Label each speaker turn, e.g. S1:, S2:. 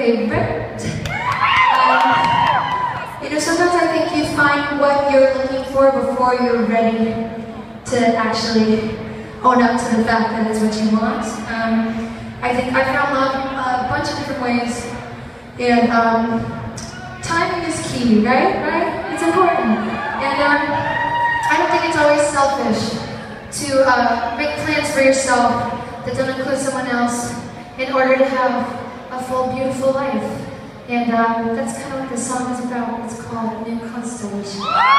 S1: favorite. Um, you know, sometimes I think you find what you're looking for before you're ready to actually own up to the fact that it's what you want. Um, I think I found love a bunch of different ways, and um, timing is key, right? Right? It's important, and um, I don't think it's always selfish to uh, make plans for yourself that don't include someone else in order to have a full, beautiful life. And um, that's kind of what the song is about. It's called New Constellation.